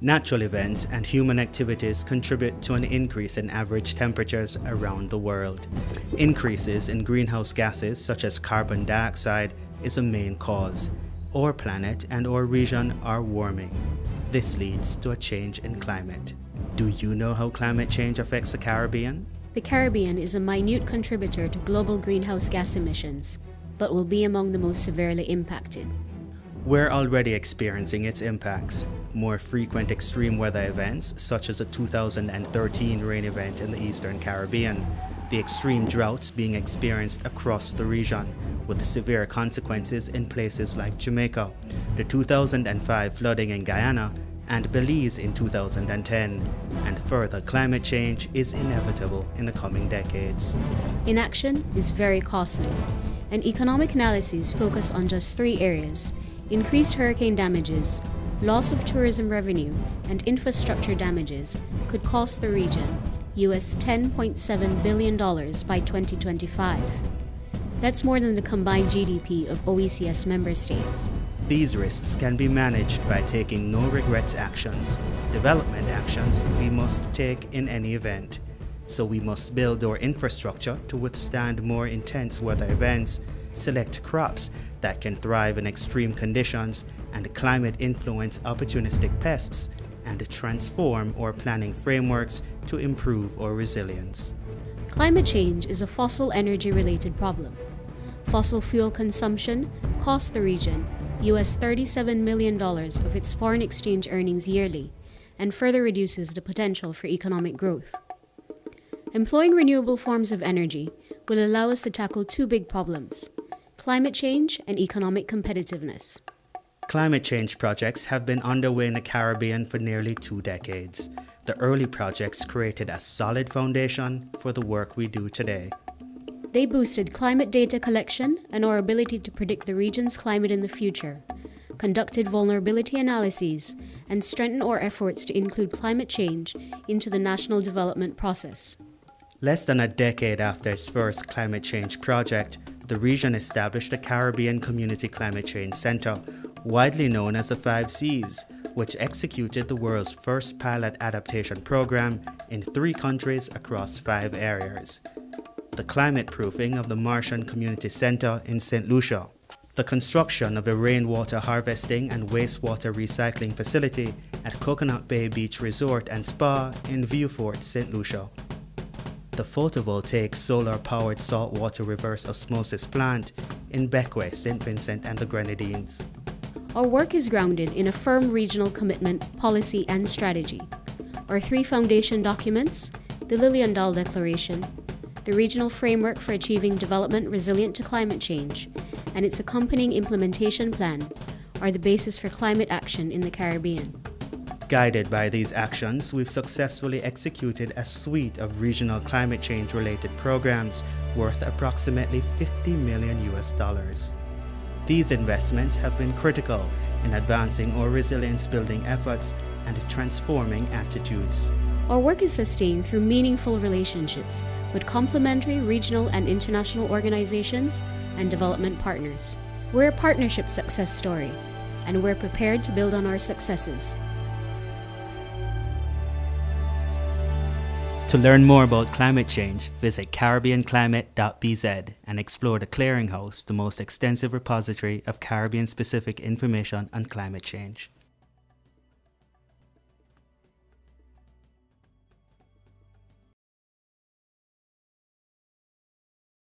Natural events and human activities contribute to an increase in average temperatures around the world. Increases in greenhouse gases such as carbon dioxide is a main cause. Our planet and our region are warming. This leads to a change in climate. Do you know how climate change affects the Caribbean? The Caribbean is a minute contributor to global greenhouse gas emissions, but will be among the most severely impacted. We're already experiencing its impacts. More frequent extreme weather events, such as the 2013 rain event in the Eastern Caribbean, the extreme droughts being experienced across the region, with severe consequences in places like Jamaica, the 2005 flooding in Guyana, and Belize in 2010, and further climate change is inevitable in the coming decades. Inaction is very costly, and economic analyses focus on just three areas increased hurricane damages, loss of tourism revenue, and infrastructure damages could cost the region US $10.7 billion by 2025. That's more than the combined GDP of OECS member states. These risks can be managed by taking no regrets actions, development actions we must take in any event. So we must build our infrastructure to withstand more intense weather events, select crops that can thrive in extreme conditions and climate influence opportunistic pests, and transform our planning frameworks to improve our resilience. Climate change is a fossil energy related problem. Fossil fuel consumption costs the region US $37 million of its foreign exchange earnings yearly and further reduces the potential for economic growth. Employing renewable forms of energy will allow us to tackle two big problems climate change and economic competitiveness. Climate change projects have been underway in the Caribbean for nearly two decades. The early projects created a solid foundation for the work we do today. They boosted climate data collection and our ability to predict the region's climate in the future, conducted vulnerability analyses, and strengthened our efforts to include climate change into the national development process. Less than a decade after its first climate change project, the region established the Caribbean Community Climate Change Center, widely known as the Five Cs, which executed the world's first pilot adaptation program in three countries across five areas the climate proofing of the Marchand Community Center in St. Lucia, the construction of a rainwater harvesting and wastewater recycling facility at Coconut Bay Beach Resort and Spa in Vieux-Fort, St. Lucia, the photovoltaic solar powered saltwater reverse osmosis plant in Bequia, St. Vincent and the Grenadines. Our work is grounded in a firm regional commitment, policy, and strategy. Our three foundation documents the Liliendaal Declaration, the Regional Framework for Achieving Development Resilient to Climate Change, and its accompanying implementation plan are the basis for climate action in the Caribbean. Guided by these actions, we've successfully executed a suite of regional climate change related programs worth approximately 50 million US dollars. These investments have been critical in advancing our resilience building efforts and transforming attitudes. Our work is sustained through meaningful relationships with complementary regional and international organizations and development partners. We're a partnership success story, and we're prepared to build on our successes. To learn more about climate change, visit CaribbeanClimate.bz and explore the Clearinghouse, the most extensive repository of Caribbean specific information on climate change.